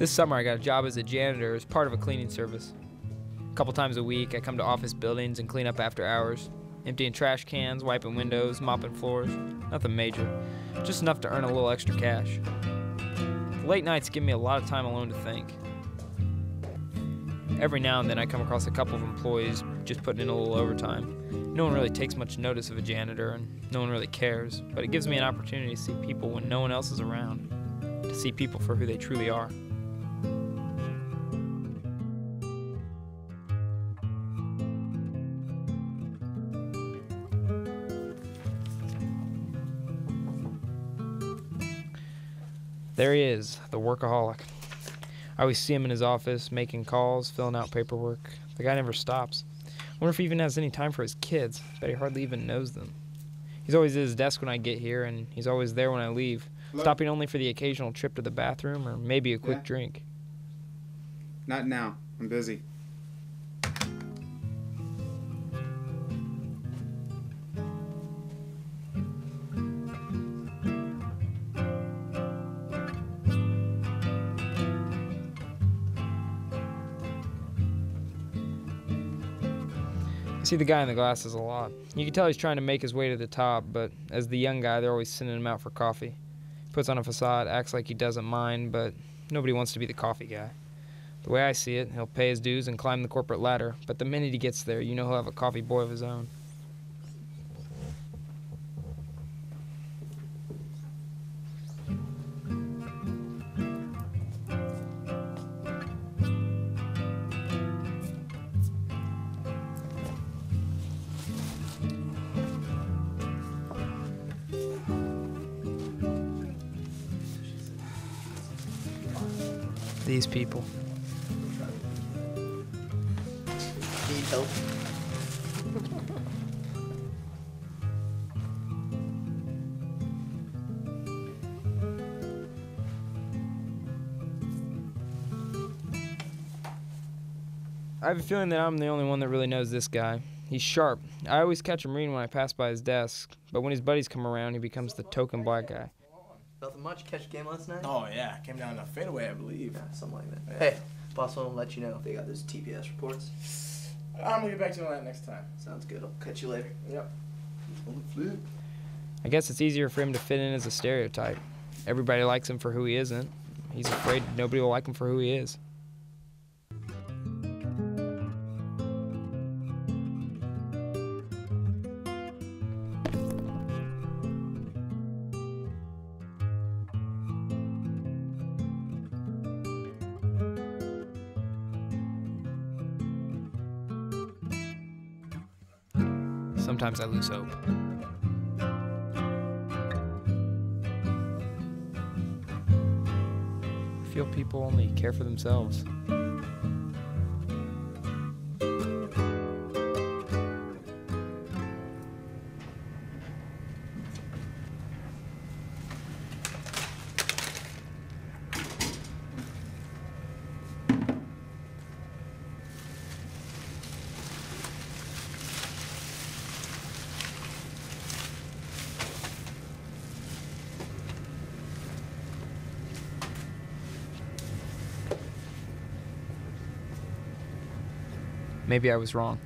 This summer, I got a job as a janitor as part of a cleaning service. A couple times a week, I come to office buildings and clean up after hours, emptying trash cans, wiping windows, mopping floors. Nothing major, just enough to earn a little extra cash. Late nights give me a lot of time alone to think. Every now and then, I come across a couple of employees just putting in a little overtime. No one really takes much notice of a janitor, and no one really cares, but it gives me an opportunity to see people when no one else is around, to see people for who they truly are. There he is, the workaholic. I always see him in his office, making calls, filling out paperwork. The guy never stops. Wonder if he even has any time for his kids. Bet he hardly even knows them. He's always at his desk when I get here, and he's always there when I leave, Hello? stopping only for the occasional trip to the bathroom or maybe a quick Yeah? drink. Not now. I'm busy. See the guy in the glasses a lot. You can tell he's trying to make his way to the top, but as the young guy, they're always sending him out for coffee. Puts on a facade, acts like he doesn't mind, but nobody wants to be the coffee guy. The way I see it, he'll pay his dues and climb the corporate ladder, but the minute he gets there, you know he'll have a coffee boy of his own. These people. Need help? I have a feeling that I'm the only one that really knows this guy. He's sharp. I always catch him reading when I pass by his desk, but when his buddies come around, he becomes the token black guy. Nothing much. Catch a game last night? Oh yeah, came down to fadeaway, I believe. Yeah, something like that. Hey, boss want to let you know if they got those TPS reports. I'm gonna get back to you on that next time. Sounds good. I'll catch you later. Yep. On the flip. I guess it's easier for him to fit in as a stereotype. Everybody likes him for who he isn't. He's afraid nobody will like him for who he is. Sometimes I lose hope. I feel people only care for themselves. Maybe I was wrong.